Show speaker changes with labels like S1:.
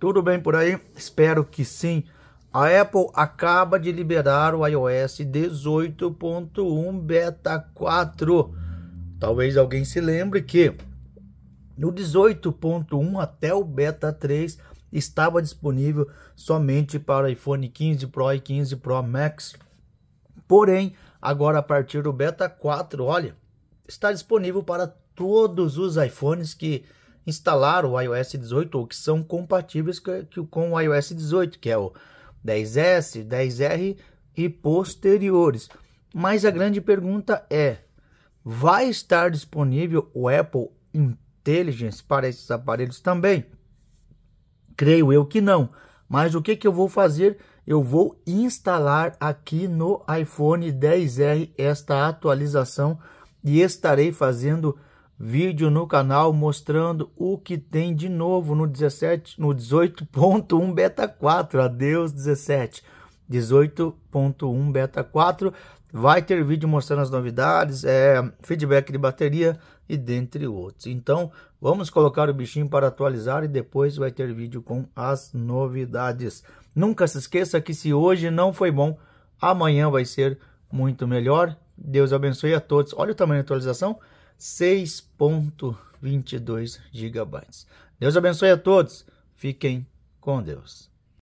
S1: Tudo bem por aí? Espero que sim. A Apple acaba de liberar o iOS 18.1 Beta 4. Talvez alguém se lembre que no 18.1 até o Beta 3 estava disponível somente para iPhone 15 Pro e 15 Pro Max. Porém, agora a partir do Beta 4, olha, está disponível para todos os iPhones que instalaram o iOS 18 ou que são compatíveis com o iOS 18, que é o 10S, 10R e posteriores. Mas a grande pergunta é: vai estar disponível o Apple Intelligence para esses aparelhos também? Creio eu que não. Mas o que, que eu vou fazer? Eu vou instalar aqui no iPhone 10R esta atualização e estarei fazendo vídeo no canal mostrando o que tem de novo no 17, no 18.1 beta 4. Adeus 17. 18.1 beta 4 vai ter vídeo mostrando as novidades, é, feedback de bateria e dentre outros. Então, vamos colocar o bichinho para atualizar e depois vai ter vídeo com as novidades. Nunca se esqueça que se hoje não foi bom, amanhã vai ser muito melhor. Deus abençoe a todos. Olha o tamanho da atualização. 6.22 GB. Deus abençoe a todos. Fiquem com Deus.